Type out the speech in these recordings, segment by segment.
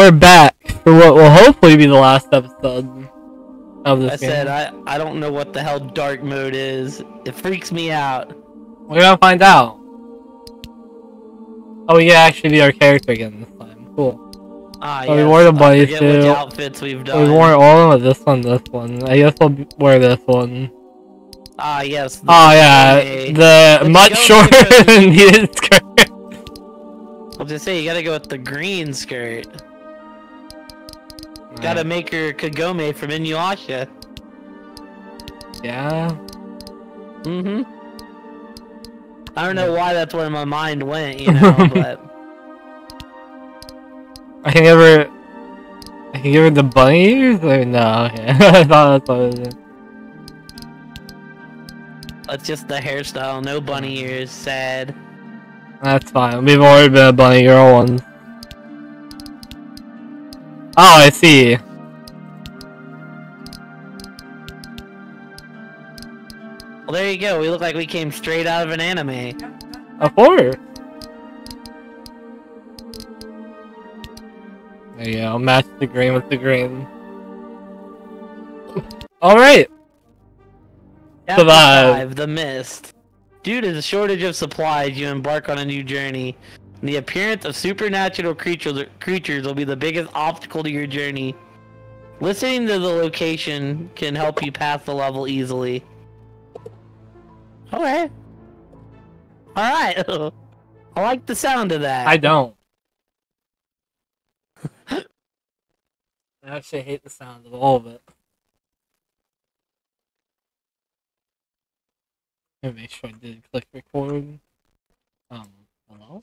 We're back for what will hopefully be the last episode of this I game. said I I don't know what the hell dark mode is. It freaks me out. We're gonna find out. Oh, we to actually be our character again this time. Cool. Ah, Oh, we wore the I bunny forget which suit. outfits we've done. We wore all of them, this one, this one. I guess we'll wear this one. Ah, yes. Oh yeah, the Let's much shorter than needed skirt. I was gonna say you gotta go with the green skirt. Gotta make her Kagome from Inuyasha. Yeah. Mm-hmm. I don't know why that's where my mind went, you know, but I can give her. I can give her the bunny ears. Or no? Okay. I thought that's what it was. that's just the hairstyle. No bunny ears. Sad. That's fine. We've already been a bunny girl once. Oh, I see. Well, there you go. We look like we came straight out of an anime. Of course. There you go. Match the green with the green. Alright. Chapter Survive. 5, The Mist. Due to the shortage of supplies, you embark on a new journey. The appearance of supernatural creatures, creatures will be the biggest obstacle to your journey. Listening to the location can help you pass the level easily. Okay. Alright. I like the sound of that. I don't. I actually hate the sound of all of it. Let me make sure I did click record. Um, hello?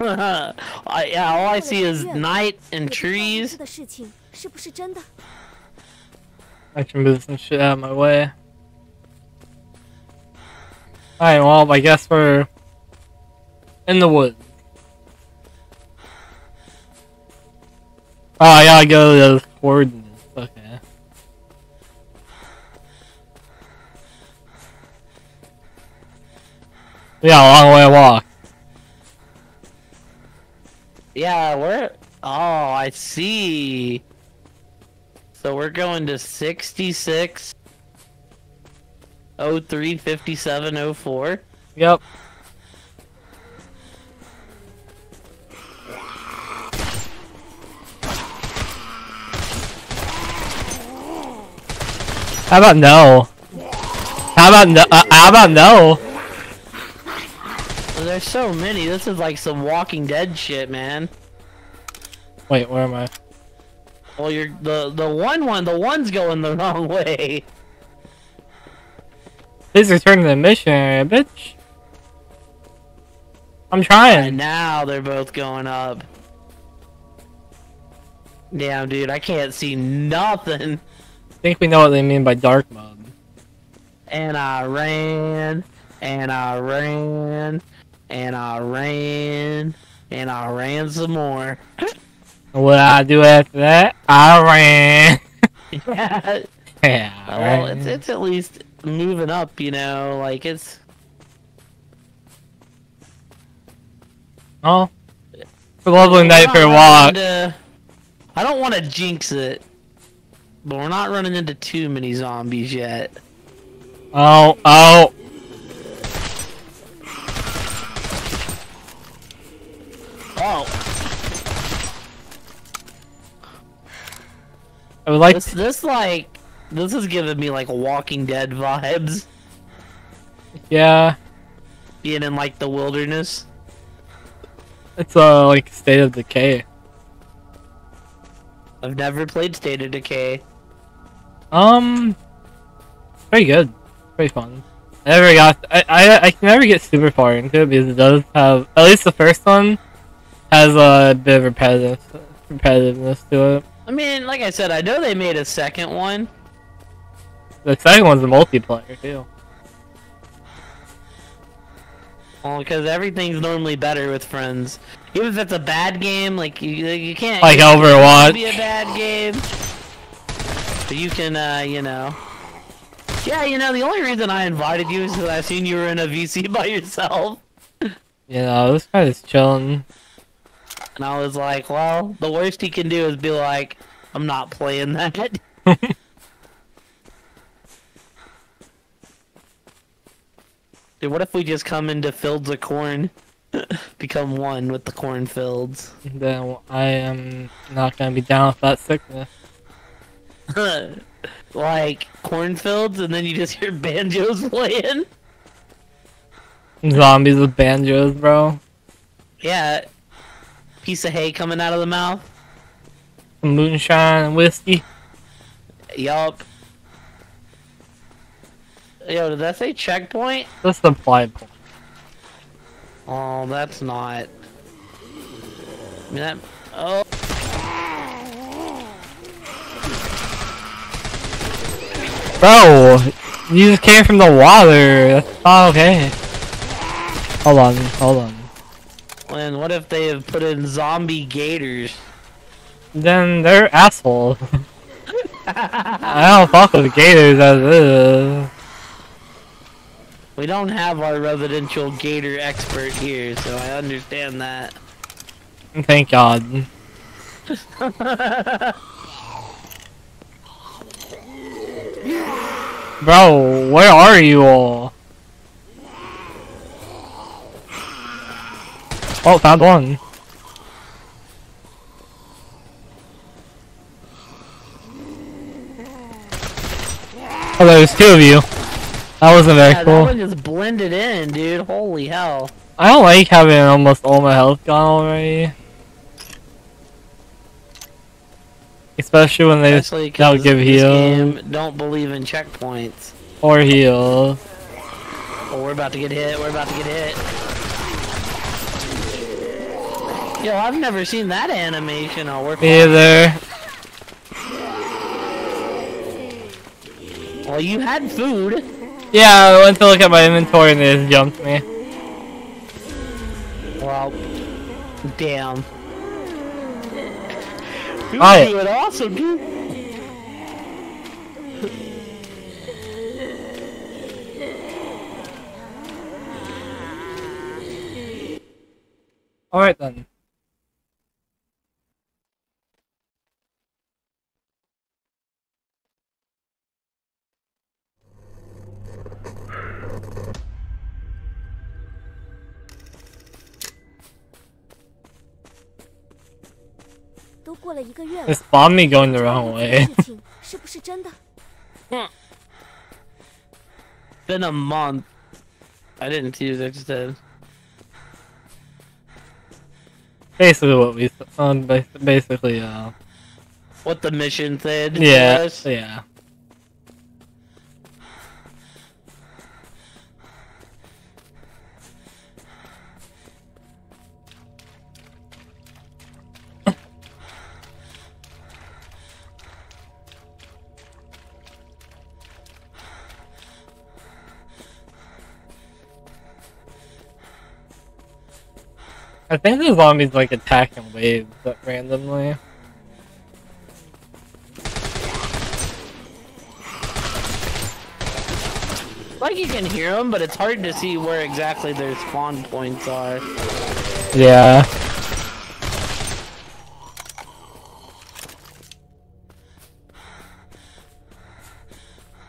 I, yeah, all I see is night and trees. I can move some shit out of my way. Alright, well, I guess we're in the woods. Oh, I gotta go to the coordinates. Okay. Yeah, a long way to walk. Yeah, we're. Oh, I see. So we're going to 66 03 57 04. Yep. How about no? How about no? Uh, how about no? There's so many. This is like some Walking Dead shit, man. Wait, where am I? Well, you're the the one one. The one's going the wrong way. Please return to the mission area, bitch. I'm trying. And now they're both going up. Damn, dude, I can't see nothing. I think we know what they mean by dark mode. And I ran, and I ran, and I ran, and I ran some more. What I do after that? I ran. yeah, yeah. I well, ran. it's it's at least moving up, you know. Like it's Oh. It's a lovely we're night for a walk. into- I don't want to jinx it, but we're not running into too many zombies yet. Oh, oh. Oh, I would like this this like this is giving me like Walking Dead vibes. yeah. Being in like the wilderness. It's uh like state of decay. I've never played State of Decay. Um pretty good. Pretty fun. I never got I, I I can never get super far into it because it does have at least the first one has a bit of repetitive repetitiveness to it. I mean, like I said, I know they made a second one. The second one's a multiplayer too. Well, because everything's normally better with friends. Even if it's a bad game, like you, you can't. Like Overwatch. Be a bad game. But you can, uh, you know. Yeah, you know, the only reason I invited you is because I seen you were in a VC by yourself. You know, this guy is chilling. And I was like, well, the worst he can do is be like, I'm not playing that. Dude, what if we just come into fields of corn? Become one with the cornfields. then I am not gonna be down with that sickness. like cornfields, and then you just hear banjos playing. Zombies with banjos, bro. Yeah, piece of hay coming out of the mouth. Moonshine and whiskey. Yup. Yo, did that say checkpoint? That's the supply point. Oh, that's not. I mean, that. Oh. Bro, you just came from the water. That's not okay. Hold on, hold on. And what if they have put in zombie gators? Then they're assholes. I don't fuck with gators as is. We don't have our residential gator expert here, so I understand that. Thank God. Bro, where are you all? Oh, found one. Oh, there's two of you. That wasn't very Yeah, that cool. one just blended in, dude. Holy hell. I don't like having almost all my health gone already. Especially when they Especially don't give this heal don't believe in checkpoints. or heal. Oh, we're about to get hit. We're about to get hit. Yo, I've never seen that animation. Oh, we're Me fine. either. Well, you had food. Yeah, I went to look at my inventory and they just jumped me. Well, damn. You Hi. were doing awesome, dude. Alright then. “都过了一个月了 This，bomb me going the wrong 这 way. 事情是不是真的？ Been a month. I didn't see what I just did. Basically what we um ba- basically uh What the mission said. yeah was. yeah. I think the zombies like attack in waves but randomly. Like you can hear them, but it's hard to see where exactly their spawn points are. Yeah.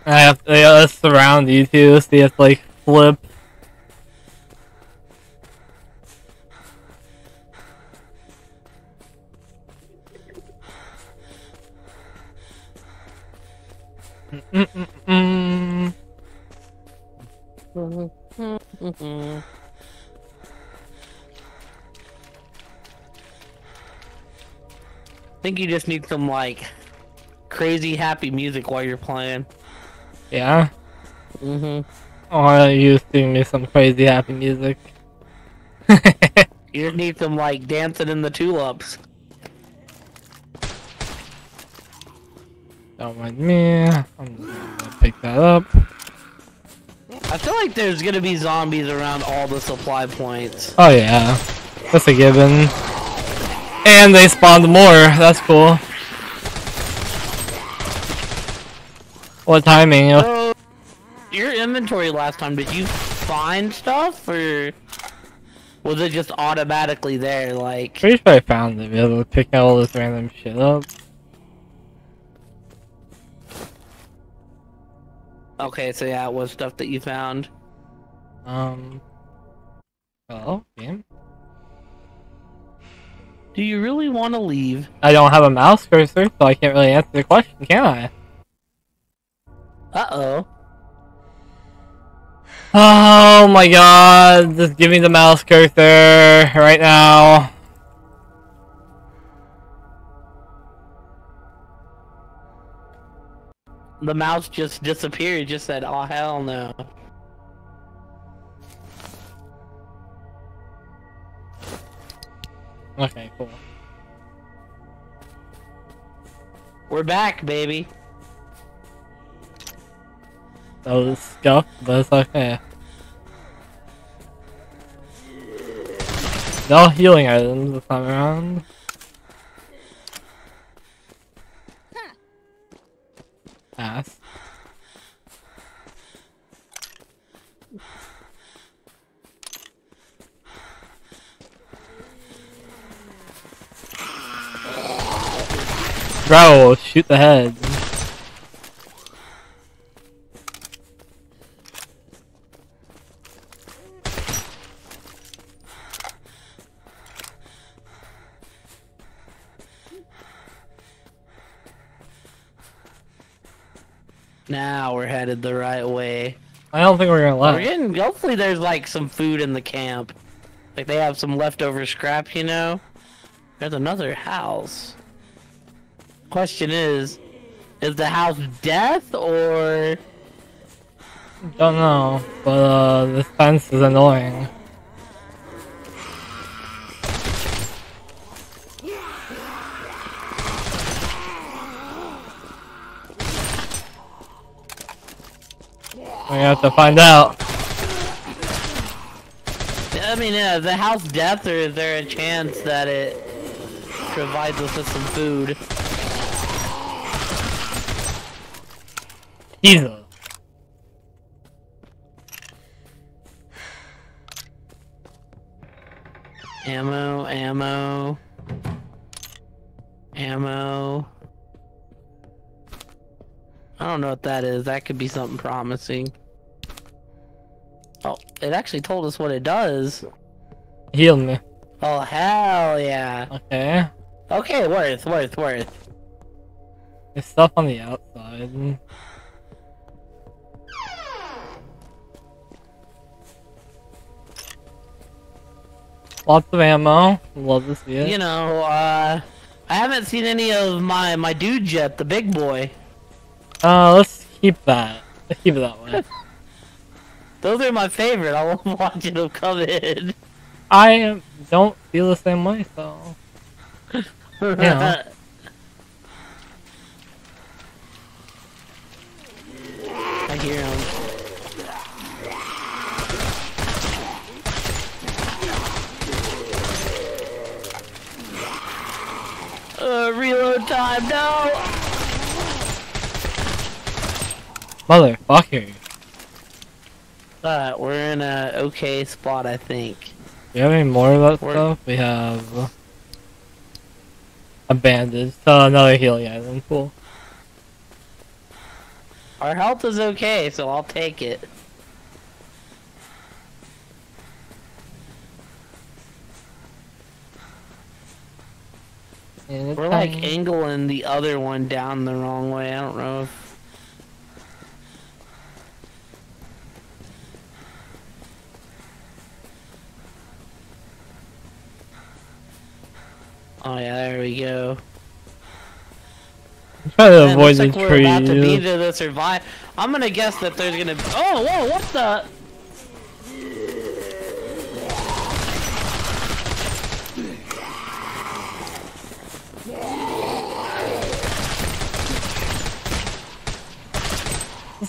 I have to, surround you two, see if like flip. Think you just need some like crazy happy music while you're playing. Yeah. Mm-hmm. Oh, you sing me some crazy happy music. You just need some like dancing in the tulips. Don't mind me. I'm just gonna pick that up. I feel like there's gonna be zombies around all the supply points. Oh yeah, that's a given. And they spawned more. That's cool. What timing? So, your inventory last time, did you find stuff or was it just automatically there? Like, Pretty sure I found it. Be able to pick all this random shit up. okay, so yeah, it was stuff that you found. Um. Hello, game. Do you really want to leave? I don't have a mouse cursor, so I can't really answer the question, can I? Uh oh. Oh my god, just give me the mouse cursor right now. The mouse just disappeared. Just said, "Oh hell no." Okay, cool. We're back, baby. That was scuffed, but it's okay. No healing items this time around. Ass. Bro, shoot the head. Now we're headed the right way. I don't think we're gonna We're getting. Hopefully, there's like some food in the camp. Like they have some leftover scrap, you know. There's another house. Question is, is the house death or? Don't know, but uh, this fence is annoying. We have to find out. I mean, yeah, is the house death or is there a chance that it provides us with some food? Jesus. Ammo, ammo, ammo. I don't know what that is. That could be something promising. Oh, it actually told us what it does. Heal me. Oh, hell yeah. Okay. Okay, worth, worth, worth. There's stuff on the outside. Lots of ammo. Love to see it. You know, uh, I haven't seen any of my, my dudes yet, the big boy. Uh, let's keep that. Let's keep it that way. Those are my favorite. I love watching them come in. I don't feel the same way, so. Yeah. I hear him. Uh, reload time, no! Motherfucker. Uh, we're in a okay spot, I think. Do you have any more of that We're- stuff? We have a bandage. Oh, another healing item. Cool. Our health is okay, so I'll take it. And We're like it's- angling the other one down the wrong way. I don't know if. Oh yeah, there we go. I'm to avoid looks the like we're about to be to the survive. I'm gonna guess that there's gonna. Be oh, whoa! What the?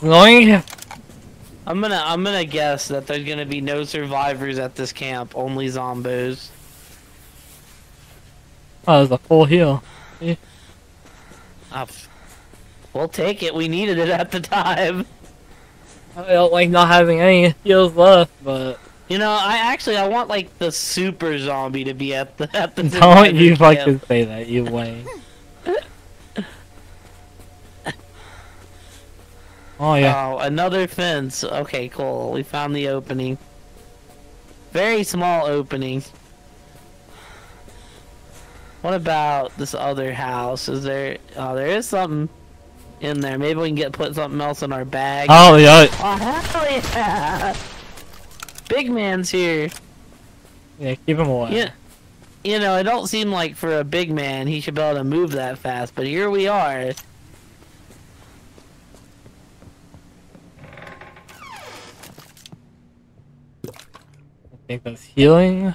Annoying. I'm gonna I'm gonna guess that there's gonna be no survivors at this camp, only zombos. Oh, there's a full heal. Ah, pff. We'll take it. We needed it at the time. I don't like not having any heals left, but You know, I actually I want like the super zombie to be at the at the. don't you camp. fucking say that, you Wayne. Oh yeah. Oh, another fence. Okay, cool. We found the opening. Very small opening. What about this other house? Is there? Oh, there is something in there. Maybe we can get put something else in our bag. Oh yeah. Oh, hell yeah! Big man's here. Yeah, keep him away. Yeah. You know, it don't seem like for a big man he should be able to move that fast, but here we are. I think that's healing.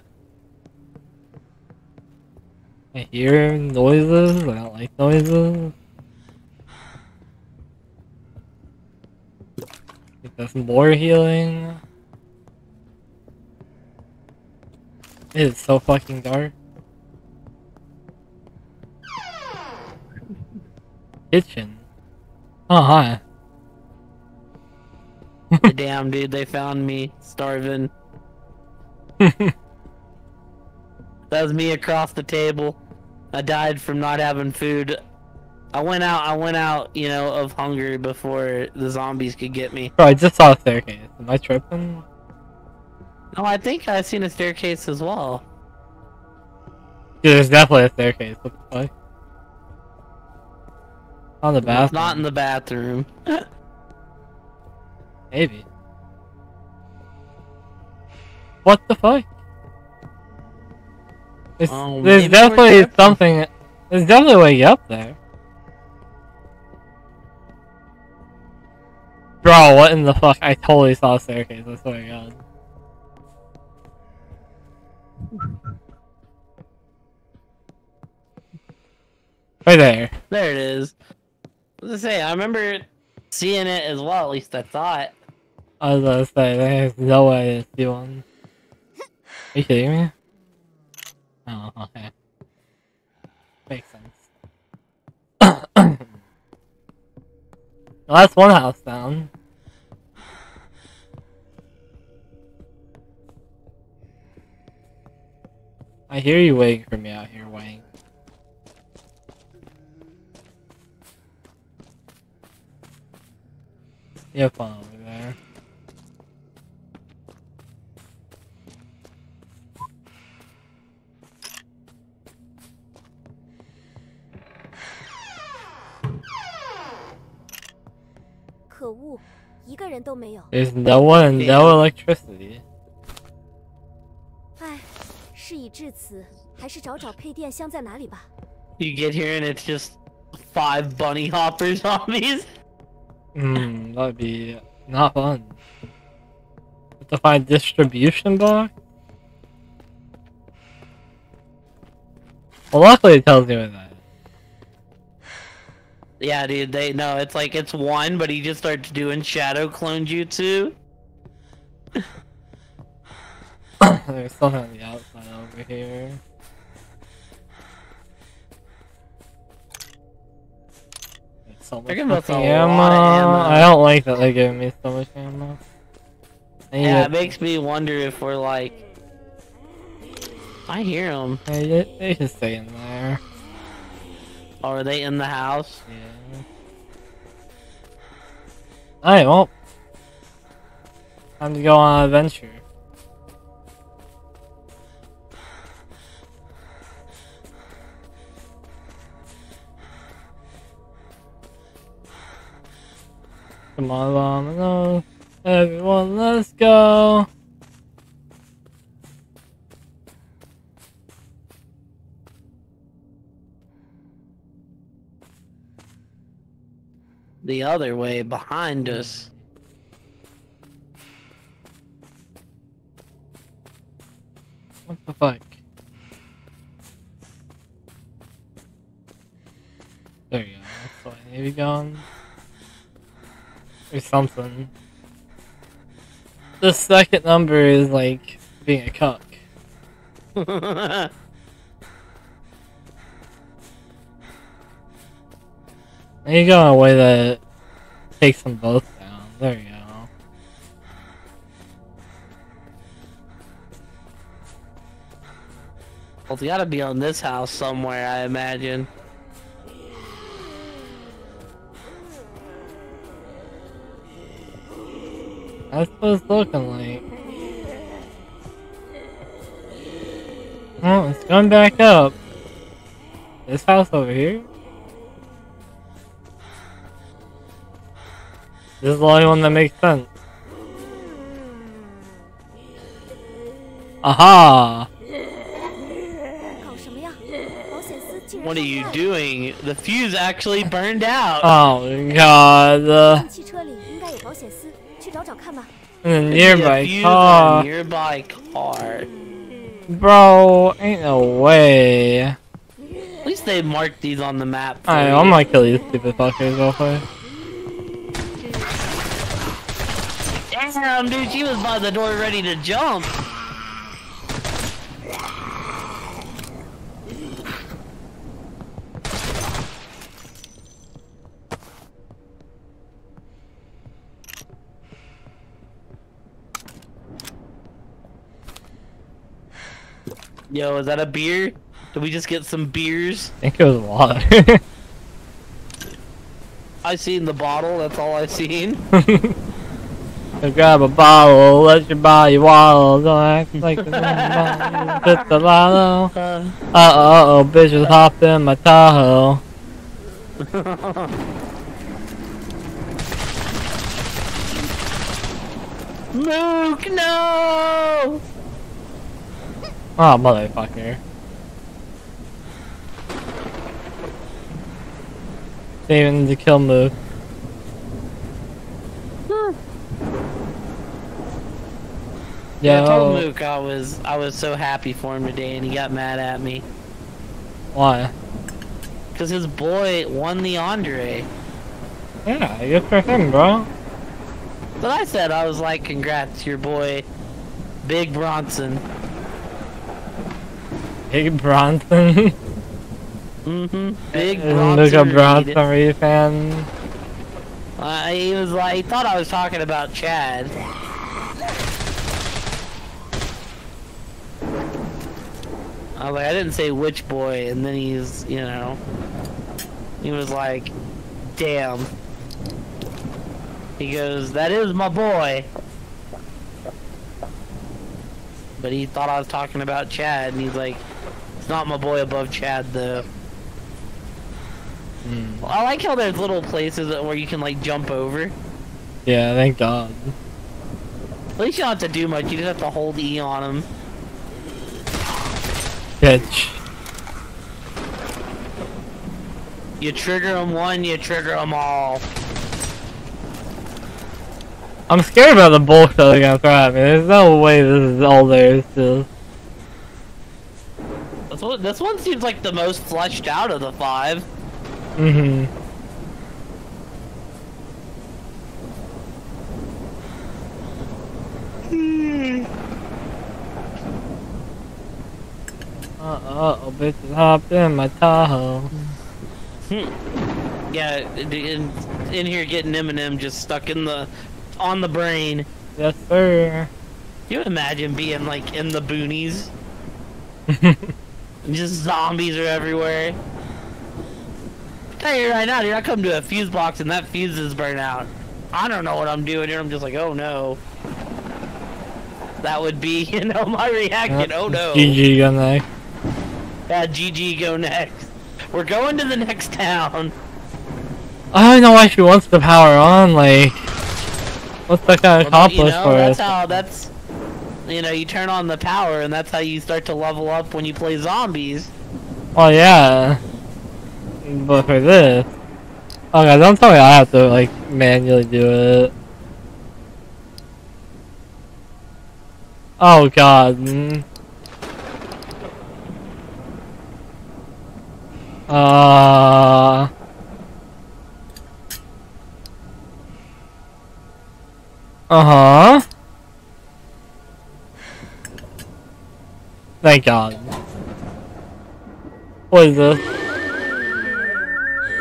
I hear noises. I don't like noises. I think that's more healing. It is so fucking dark. Kitchen. Oh hi. Damn, dude, they found me starving. That was me across the table. I died from not having food. I went out. I went out, you know, of hunger before the zombies could get me. Bro, I just saw a staircase. Am I tripping? No, I think I've seen a staircase as well. Dude, there's definitely a staircase. What the fuck? On the It's bathroom. not in the bathroom. Maybe. What the fuck? It's, Oh, there's definitely something. There's definitely a way up there. Bro, what in the fuck? I totally saw a staircase. I swear to God. Right there. There it is. What was I say? I remember seeing it as well. At least I thought. I was gonna say, there's no way to see one. Are you kidding me? Oh, okay. Makes sense. well, that's one house down. I hear you waiting for me out here, Wayne. You have fun over there. “一个人都没有。 There's no one and no electricity. 唉，事已至此，还是找找配电箱在哪里吧。 You get here and it's just five bunny hopper zombies. Hmm, that'd be not fun. Have to find distribution box? Well, luckily it tells you where that. Yeah, dude. They no. It's like it's one, but he just starts doing shadow clone jutsu. There's something on the outside over here. There's so much They're giving us a fucking lot ammo. of ammo. I don't like that they're giving me so much ammo. Yeah, it- it makes me wonder if we're like. I hear them. They, they should stay in there. Are they in the house? Yeah. Alright, well. Time to go on an adventure. Come on. Everyone, let's go. The other way behind us. What the fuck? There you go. That's why I need to be gone. or something. The second number is like being a cuck. you go in a way that takes them both down. There you go. well, it's gotta be on this house somewhere, I imagine. That's what it's looking like. Oh, it's going back up. This house over here? This is the only one that makes sense. Aha! What are you doing? The fuse actually burned out. Oh god. Uh, nearby car. Nearby car. Bro, ain't no way. At least they marked these on the map. I know, I'm gonna kill these stupid fuckers real quick. Damn, dude, she was by the door ready to jump. Yo, is that a beer? Did we just get some beers? I think it was water. I seen the bottle, that's all I seen. So grab a bottle, let your body waddle, don't act like it's just a lotto. Uh, oh, uh oh, bitches hopped in my Tahoe. Mook, no! Oh, motherfucker. Saving to kill Mook. Yeah, I told Mook I was I was so happy for him today, and he got mad at me why? because his boy won the Andre. Yeah, good for him, bro. But I said I was like, congrats, your boy, Big Bronson. Big Bronson. Mm-hmm. Big Isn't Bronson. Luca Reed. Bronson fan. Uh, he was like, he thought I was talking about Chad. I was like, I didn't say which boy, and then he's, you know, he was like, damn. He goes, that is my boy. But he thought I was talking about Chad, and he's like, it's not my boy above Chad, though. Hmm. I like how there's little places where you can like jump over. Yeah, thank God. At least you don't have to do much. You just have to hold E on them. Bitch. You trigger them one, you trigger them all. I'm scared about the bulk that they're gonna throw at me. There's no way this is all there is to. This one, this one seems like the most fleshed out of the five. Mm hmm. Uh oh, Hmm. bitches hopped in my Tahoe. Yeah, in, in here getting Eminem just stuck in the on the brain. Yes, sir. You imagine being like in the boonies? Just zombies are everywhere. tell you right now, dude, I come to a fuse box and that fuse is burnt out. I don't know what I'm doing here. I'm just like, oh no. That would be, you know, my reaction. Oh no. GG gun next. Uh, yeah, GG go next. We're going to the next town. I don't know why she wants the power on, like. What's that gonna Well, accomplish you know, for that's us? how that's you know, you turn on the power and that's how you start to level up when you play zombies. Oh, yeah. But for this. Okay, don't tell me I have to, like, manually do it. Oh god. Mm. Uh. Uh huh. Thank God. What is this?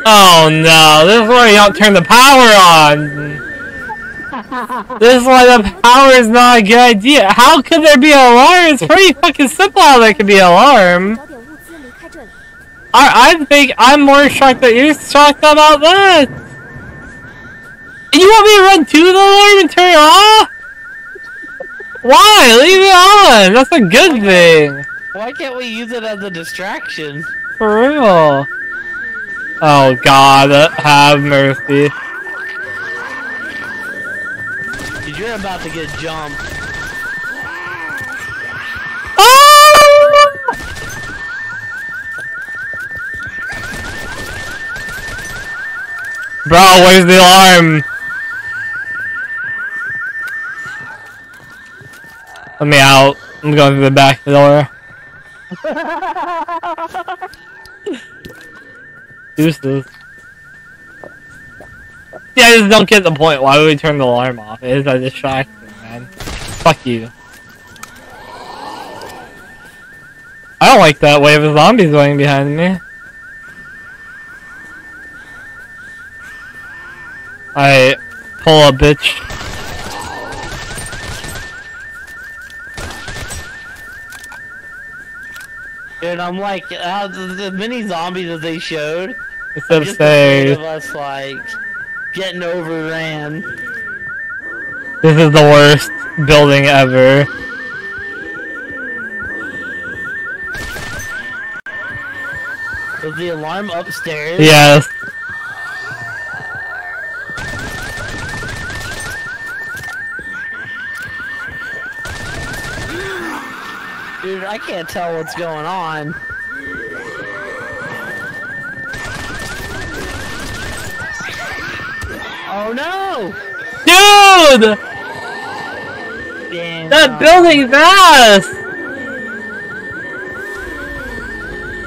Oh no, this is why you don't turn the power on! This is why the power is not a good idea. How could there be an alarm? It's pretty fucking simple how there could be an alarm. I I think I'm more shocked that you're shocked about this. And you want me to run to the alarm and turn it off? Why? Leave it on. That's a good why thing. Why can't we use it as a distraction? For real. Oh God, have mercy. Dude, you're about to get jumped. Ah! Bro, where's the alarm? Let me out. I'm going through the back door. Deuces. Yeah, I just don't get the point. Why would we turn the alarm off? It is a distraction, man. Fuck you. I don't like that wave of zombies going behind me. I pull a bitch. Dude, I'm like, uh, the, the many zombies that they showed. It's I'm just afraid of us, like, getting overran. This is the worst building ever. Was the alarm upstairs? Yes. Dude, I can't tell what's going on. Oh no! Dude! Damn. That building's ass!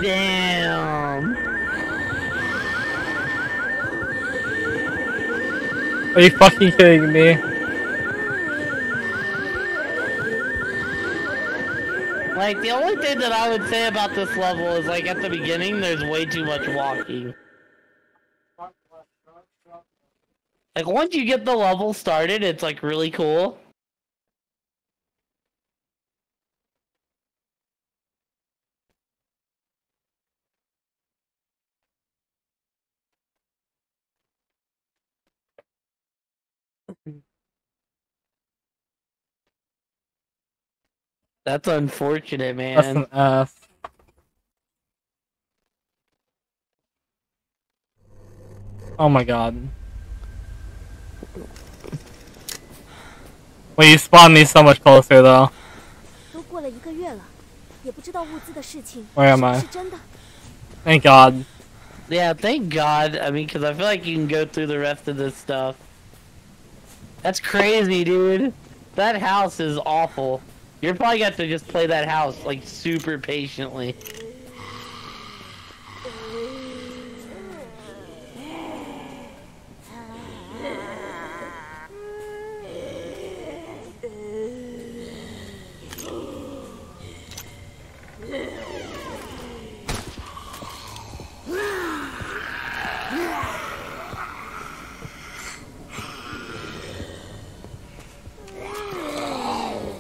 Damn. Are you fucking kidding me? Like, the only thing that I would say about this level is, like, at the beginning, there's way too much walking. Like, once you get the level started, it's, like, really cool. That's unfortunate, man. That's Oh my god. Well, you spawned me so much closer though. Where am I? Thank god. Yeah, thank god. I mean, because I feel like you can go through the rest of this stuff. That's crazy, dude. That house is awful. You're probably got to just play that house like super patiently.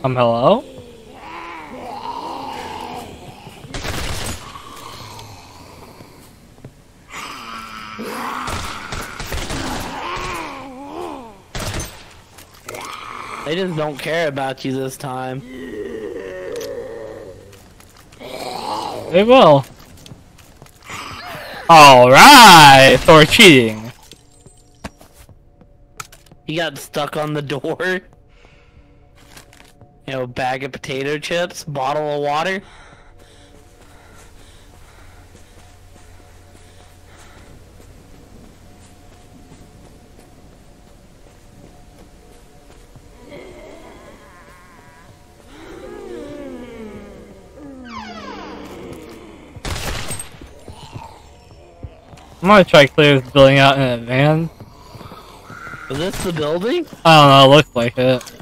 Um, hello? They just don't care about you this time. They will. Alright! We're cheating. He got stuck on the door. You know, bag of potato chips, bottle of water. I'm gonna try to clear this building out in advance. Is this the building? I don't know, it looks like it.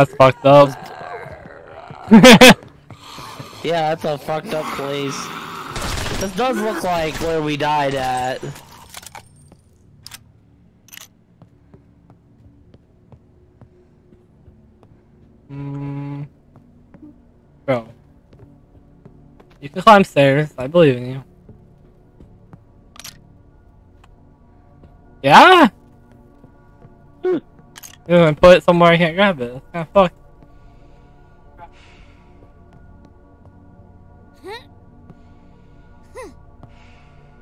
That's fucked up. Yeah, that's a fucked up place. This does look like where we died at. mm. Bro. You can climb stairs, I believe in you. Gonna put it somewhere I can't grab it. That's kinda fucked.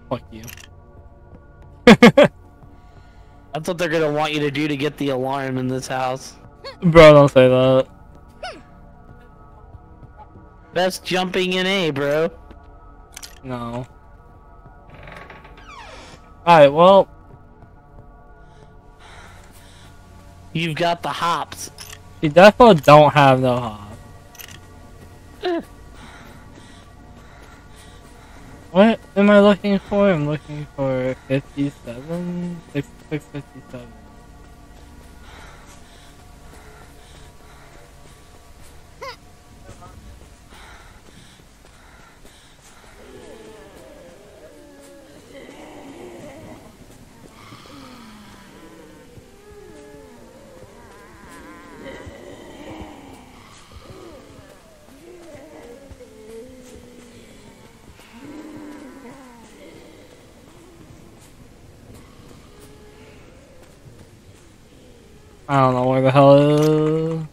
Fuck you. That's what they're gonna want you to do to get the alarm in this house. Bro, don't say that. Best jumping in A, bro. No. Alright, well, You've got the hops. you definitely don't have no hop. What am I looking for? I'm looking for 57? 6657. I don't know where the hell it is.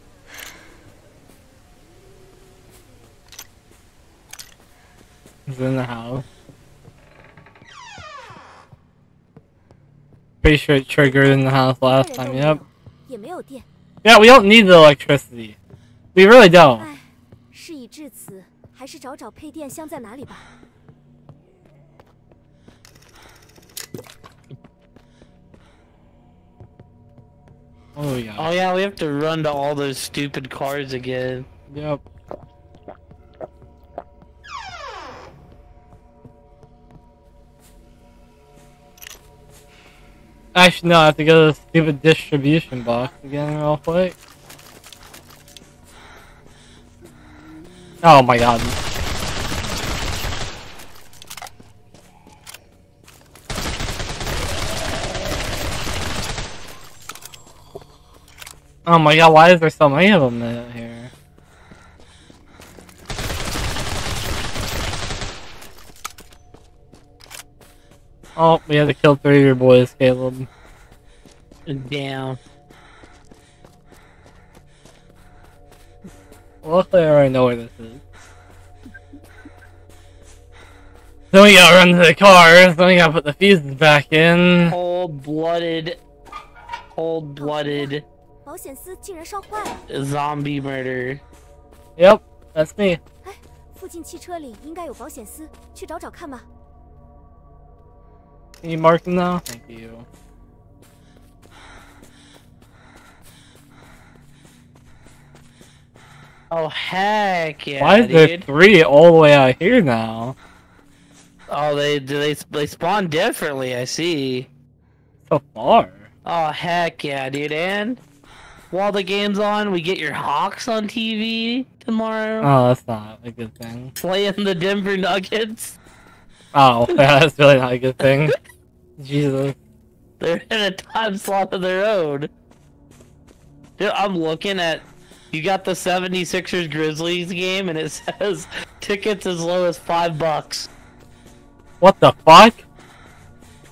It's in the house. Pretty sure it triggered in the house last time, yep. 也没有电。 Yeah, we don't need the electricity. We really don't. 唉，事已至此，还是找找配电箱在哪里吧。 Oh yeah. Oh yeah, we have to run to all those stupid cars again. Yep. Actually, no, I have to go to the stupid distribution box again real quick. Oh my god. Oh my god, why is there so many of them in here? Oh, we had to kill three of your boys, Calib. Damn. Luckily, I already know where this is. Then we gotta run to the cars, then we gotta put the fuses back in. Cold blooded, cold blooded 保险丝竟然烧坏了， zombie murder. Yep, that's me. 附近汽车里应该有保险丝，去找找看吧。 Can you mark them now? Thank you. Oh heck yeah, Why is there dude. three all the way out here now? Oh, they do they they spawn differently. I see. So far. Oh heck yeah, dude! And while the game's on, we get your Hawks on TV tomorrow, Oh, that's not a good thing. playing the Denver Nuggets. Oh, yeah, that's really not a good thing. Jesus. They're in a time slot of their own. Dude, I'm looking at. You got the 76ers Grizzlies game, and it says tickets as low as five bucks. What the fuck?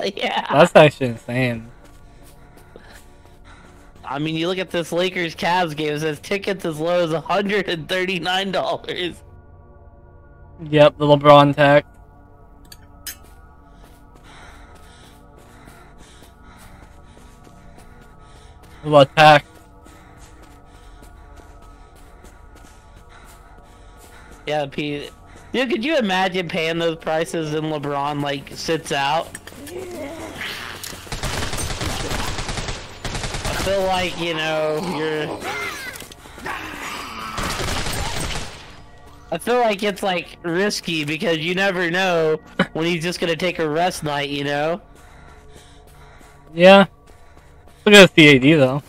Yeah. That's actually insane. I mean, you look at this Lakers Cavs game, it says tickets as low as $139. Yep, the LeBron tech. What attack? Yeah, Pete. Dude, could you imagine paying those prices and LeBron, like, sits out? Feel like, you know, you're... I feel like it's like risky because you never know when he's just gonna take a rest night, you know? Yeah. Look at the CAD though.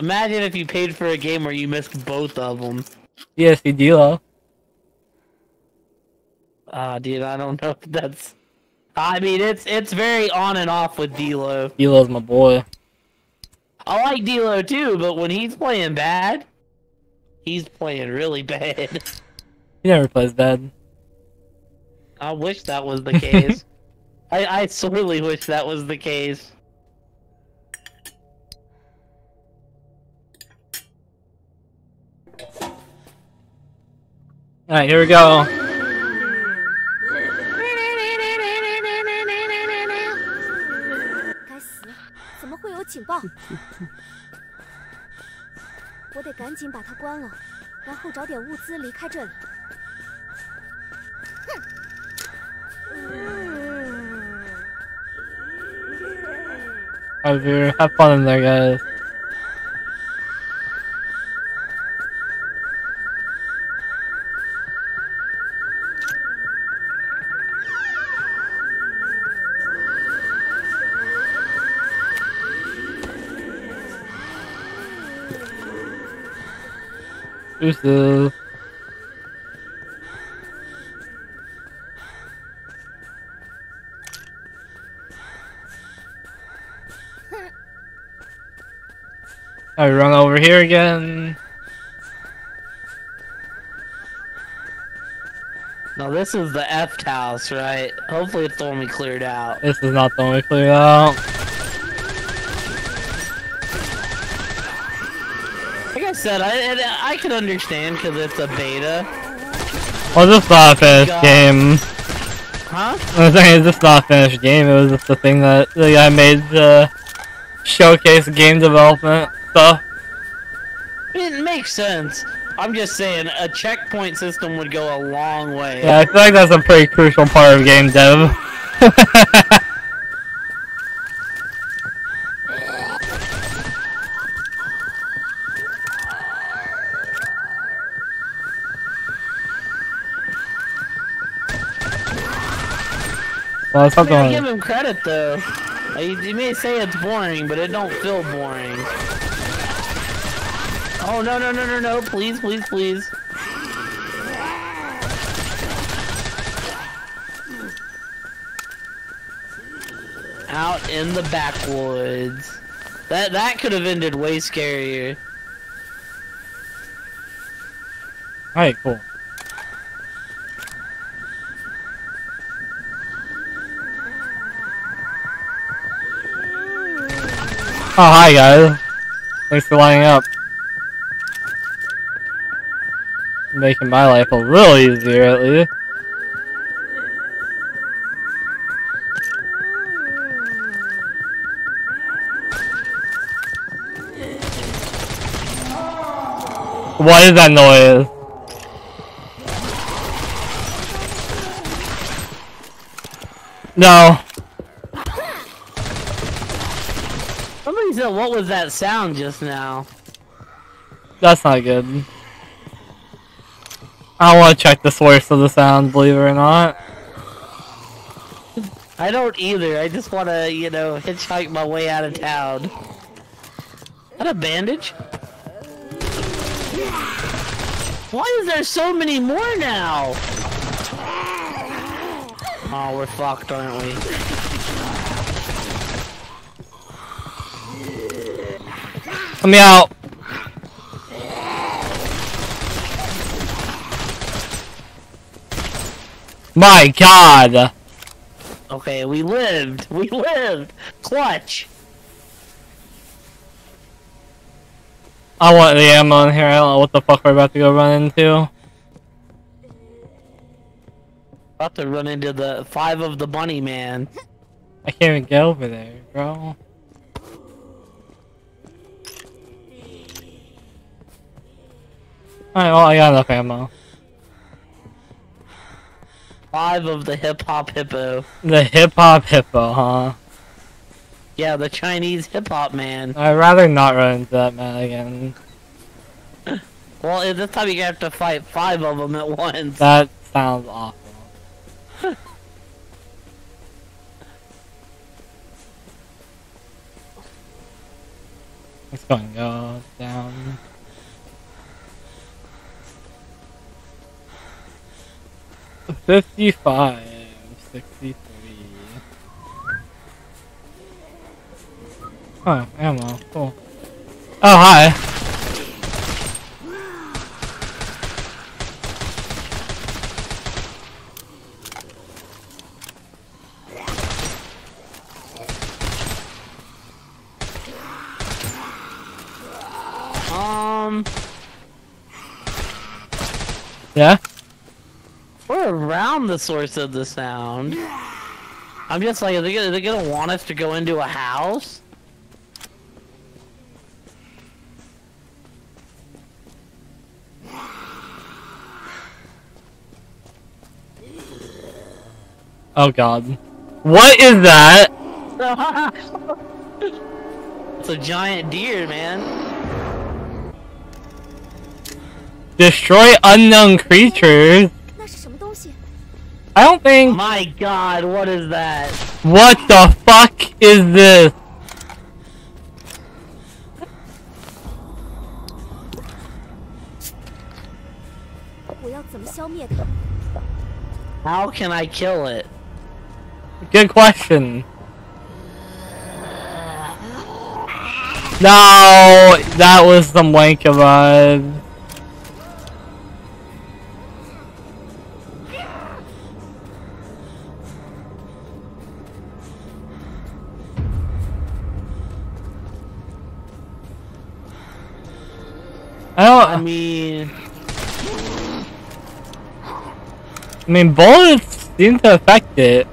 Imagine if you paid for a game where you missed both of them. DSC D'Lo. Ah, dude, I don't know if that's. I mean, it's it's very on and off with D'Lo. D'Lo's my boy. I like D'Lo too, but when he's playing bad, he's playing really bad. He never plays bad. I wish that was the case. I I sorely wish that was the case. Alright, here we go. 我得赶紧把它关了，然后找点物资离开这里。Have fun in there, Deuces. I run over here again. Now this is the F house, right? Hopefully it's the one we cleared out. This is not the one we cleared out. Said, I I, I can understand because it's a beta, Well, this is not a finished God. game. huh? I was saying, it's just not a finished game. It was just the thing that the guy made to showcase game development stuff. It makes sense. I'm just saying a checkpoint system would go a long way. Yeah, I feel like that's a pretty crucial part of game dev. It's I mean, I give him credit though. You, you may say it's boring, but it don't feel boring. Oh no no no no no! Please please please! Out in the backwoods. That that could have ended way scarier. Alright, cool. Oh, hi guys. Thanks for lining up. Making my life a little easier at least. What is that noise? No. "What was that sound just now?" That's not good. I want to check the source of the sound, believe it or not. I don't either. I just want to, you know, hitchhike my way out of town. Is that a bandage? Why is there so many more now? Oh, we're fucked, aren't we? Let me out. My god. Okay, we lived. We lived. Clutch. I want the ammo in here. I don't know what the fuck we're about to go run into. About to run into the five of the bunny man. I can't even get over there, bro. Alright, well, I got enough ammo. Five of the hip hop hippo. The hip hop hippo, huh? Yeah, the Chinese hip hop man. I'd rather not run into that man again. Well, this time you have to fight five of them at once. That sounds awful. it's going to go down. Fifty-five, sixty-three. Oh, ammo. Cool. Oh, hi. Um, Yeah? The source of the sound. I'm just like, are they, are they gonna want us to go into a house? Oh god. What is that? it's a giant deer, man. Destroy unknown creatures? I don't think. My God, what is that? What the fuck is this? How can I kill it? Good question. No, that was the wank of I don't. I mean, I mean, bullets seem to affect it.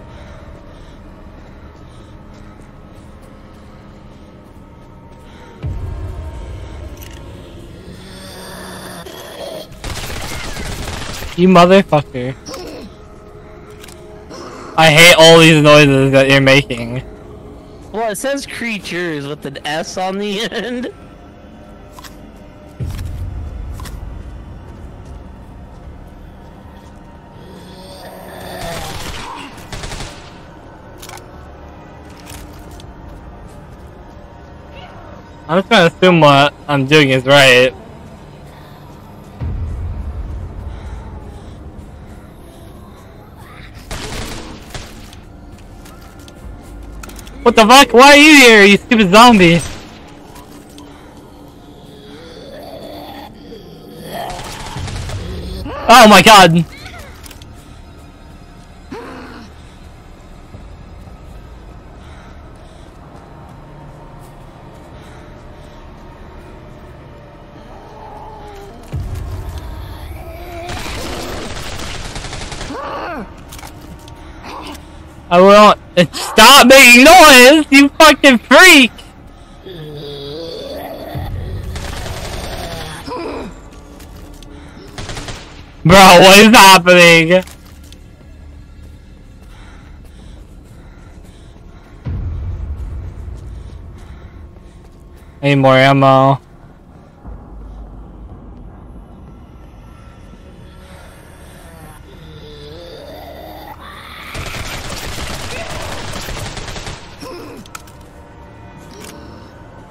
You motherfucker. I hate all these noises that you're making. well, it says creatures with an S on the end. I'm just gonna assume what I'm doing is right. What the fuck? Why are you here, you stupid zombie? Oh my god! I won't. Stop making noise, you fucking freak! Bro, what is happening? Any more ammo?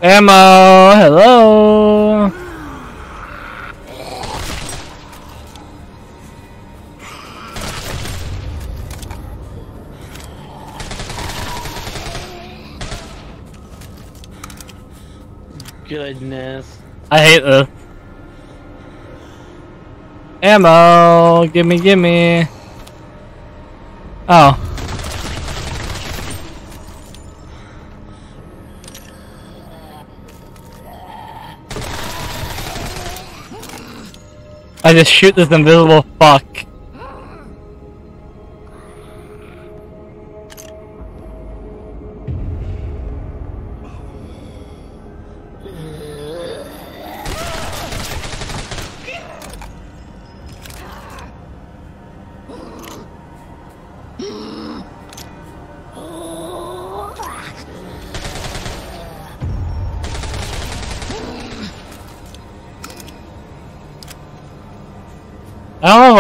Ammo, hello. Goodness. I hate this. Ammo, gimme, gimme. Oh. I just shoot this invisible fuck.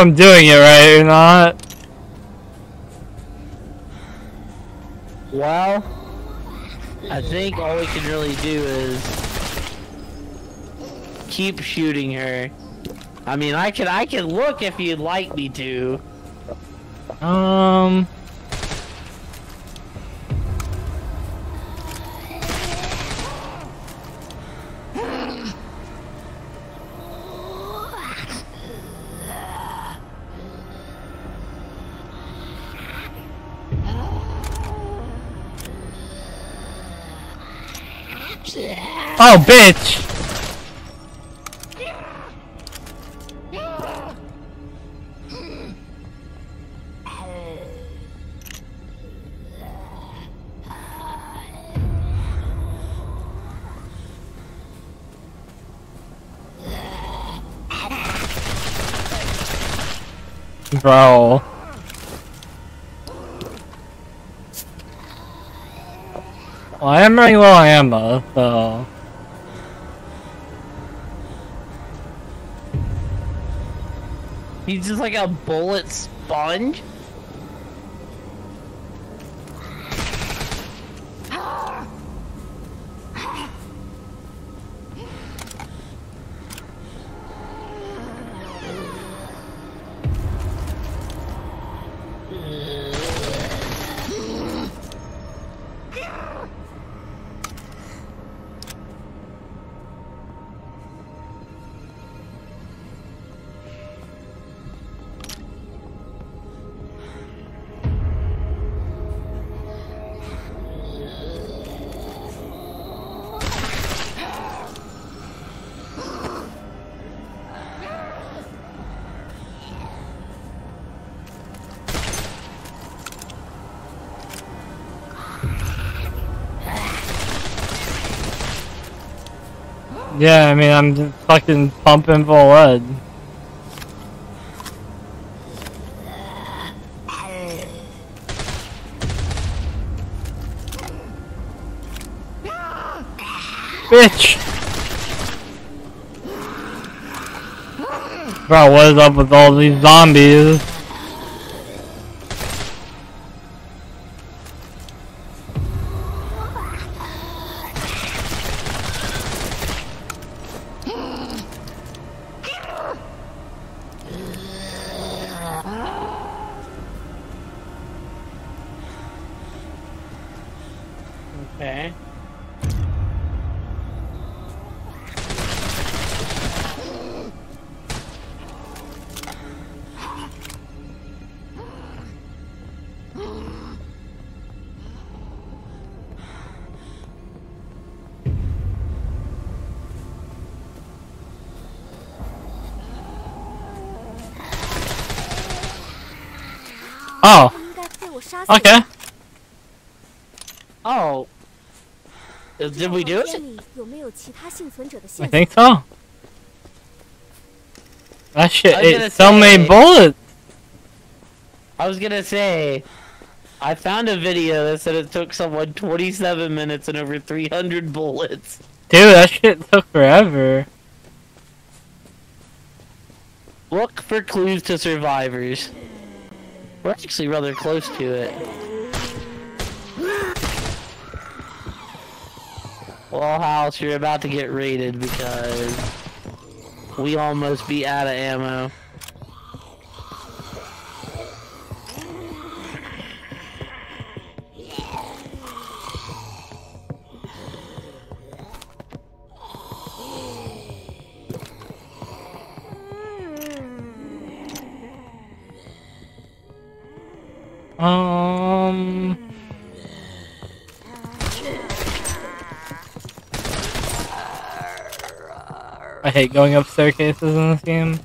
I'm doing it right or not. Well, I think all we can really do is keep shooting her. I mean, I can I can look if you'd like me to. Um. Oh, bitch! Bro. Well, I am running low on ammo, so... He's just like a bullet sponge. Yeah, I mean, I'm just fucking pumping full lead. Bitch! Bro, what is up with all these zombies? Did we do it? I think so. That shit is so many bullets. I was gonna say, I found a video that said it took someone 27 minutes and over 300 bullets. Dude, that shit took forever. Look for clues to survivors. We're actually rather close to it. Well, House, you're about to get raided because we almost be out of ammo. Hate going up staircases in this game.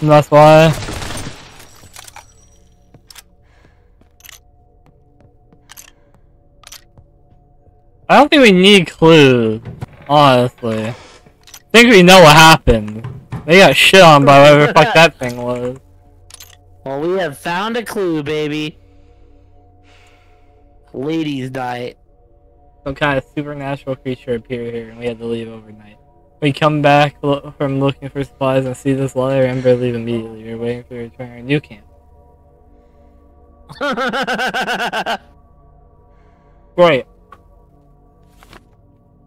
And that's why. I don't think we need clues, honestly. I think we know what happened. They got shit on by whatever the fuck that thing was. Well, we have found a clue, baby. Ladies' night. some kind of supernatural creature appeared here and we had to leave overnight. We come back lo- from looking for supplies and see this letter and leave immediately. We're waiting for your return. You can't. Great.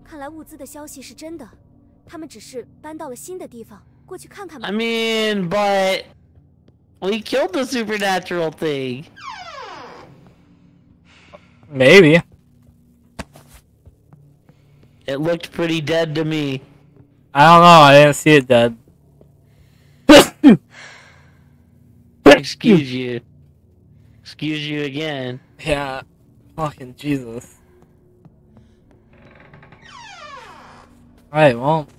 看来物资的消息是真的，他们只是搬到了新的地方，过去看看吧 I。mean, but we killed the supernatural thing. Maybe. It looked pretty dead to me. I don't know. I didn't see it dead. Excuse you. Excuse you again. Yeah. Fucking Jesus. Alright, well.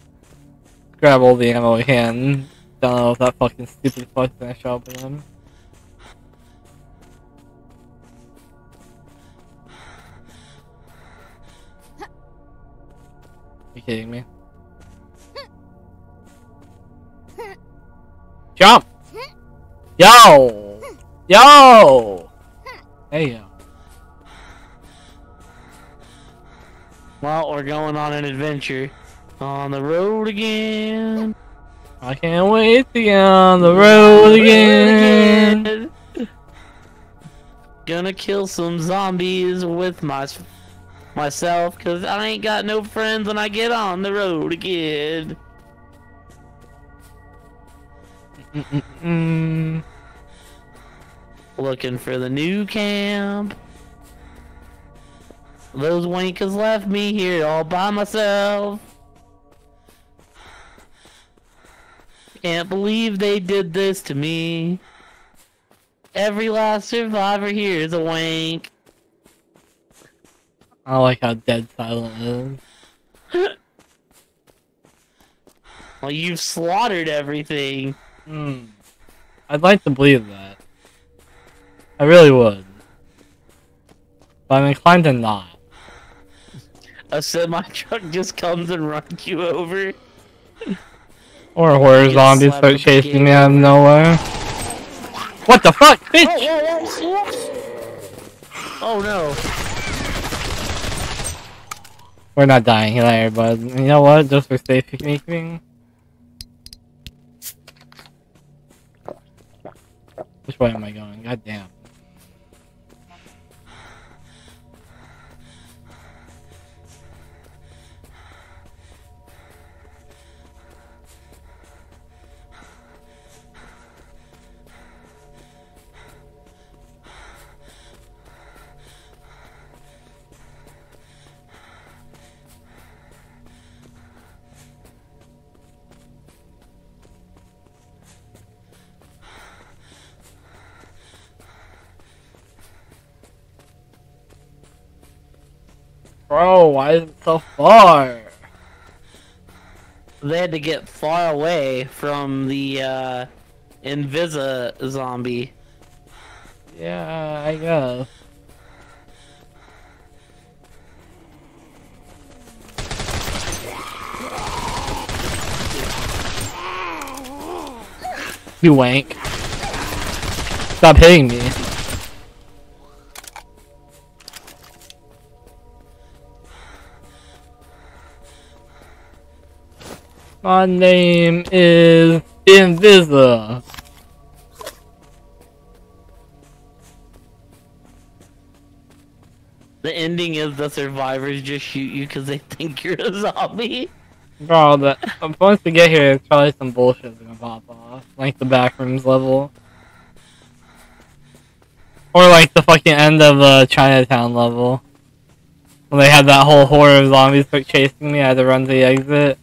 Grab all the ammo we can. Don't know if that fucking stupid fuck's gonna show up again. You kidding me? Jump! Yo! Yo! Hey yo. Well, we're going on an adventure. On the road again. I can't wait to get on the road again. Gonna kill some zombies with my myself, cause I ain't got no friends when I get on the road again. Looking for the new camp. Those wankers left me here all by myself. Can't believe they did this to me. Every last survivor here is a wank. I like how dead silent is. Well, you've slaughtered everything. Hmm. I'd like to believe that. I really would. But I'm inclined to not. A semi truck just comes and runs you over. Or horror Get zombies slapped start chasing me gate. out of nowhere. What the fuck, bitch? Oh no. We're not dying here, but you know what? Just for safekeeping. Which way am I going? God damn. Bro, why is it so far? They had to get far away from the uh, Invisa zombie. Yeah, I guess. You wank. Stop hitting me. My name is Invisa. The ending is the survivors just shoot you because they think you're a zombie. Bro, the once we get here, it's probably some bullshit's gonna pop off. Like the backrooms level. Or like the fucking end of the Chinatown level. When they had that whole horde of zombies chasing me, I had to run to the exit.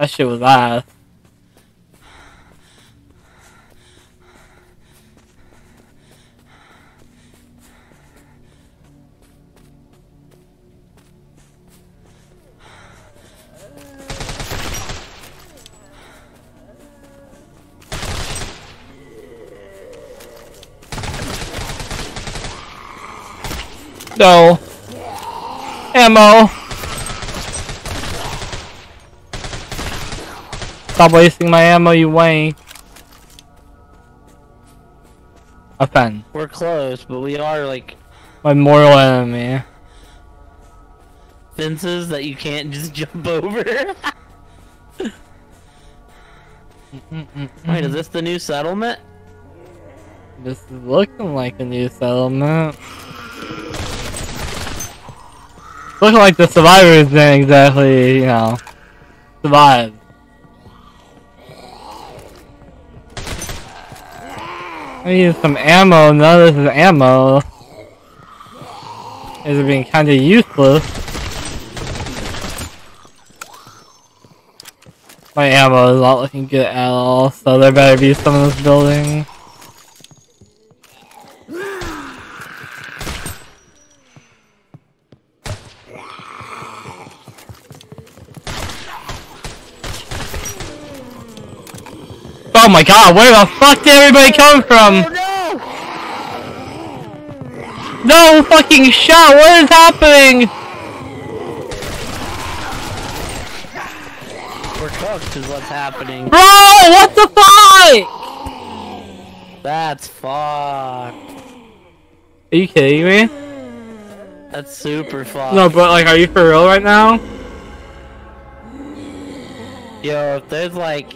That shit was ass. No. Ammo. Stop wasting my ammo, you. A pen. We're close, but we are like My mortal enemy. fences that you can't just jump over. Wait, is this the new settlement? This is looking like a new settlement. Looking like the survivors didn't exactly, you know, survive. I need some ammo. None of this is ammo. This Is being kinda useless. My ammo is not looking good at all, so there better be some in this building. Oh my god, where the fuck did everybody come from? Oh, no fucking shot, what is happening? We're cooked is what's happening. Bro, what the fuck? That's fucked. Are you kidding me? That's super fucked. No, but like, are you for real right now? Yo, if there's like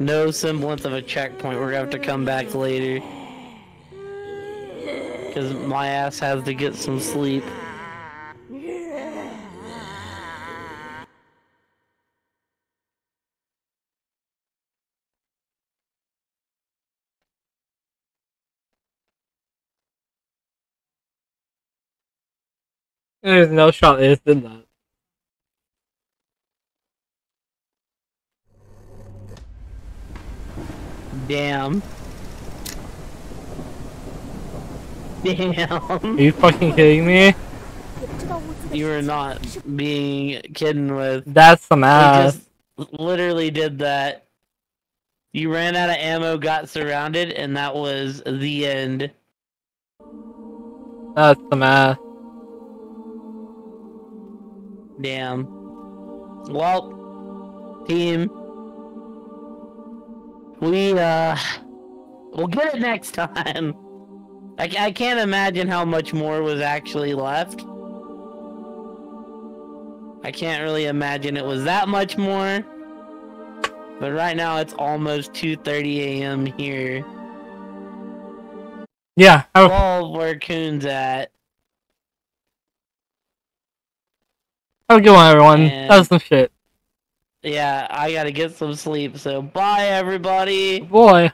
no semblance of a checkpoint, we're gonna have to come back later. Cause my ass has to get some sleep. There's no shot just did that. Damn. Damn. Are you fucking kidding me? You are not being kidding with. That's some ass. literally did that. You ran out of ammo, got surrounded, and that was the end. That's some ass. Damn. Well, team we uh, we'll get it next time. I, I can't imagine how much more was actually left. I can't really imagine it was that much more. But right now it's almost 2:30 a.m. here. Yeah, a Well, where Coon's at? have a good one, everyone. And- That was some shit. Yeah, I gotta get some sleep. So bye, everybody. Boy.